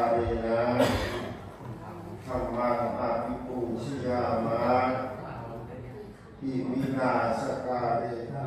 าเรนะธรรมังอาภิปูชยามะอิมินาสกาเรนะ